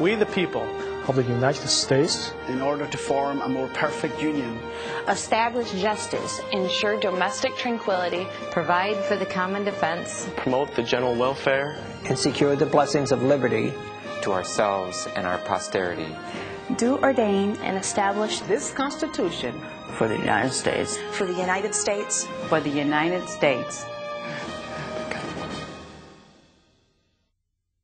we the people of the United States in order to form a more perfect union, establish justice, ensure domestic tranquility, provide for the common defense, promote the general welfare, and secure the blessings of liberty to ourselves and our posterity. Do ordain and establish this Constitution for the United States. For the United States. For the United States.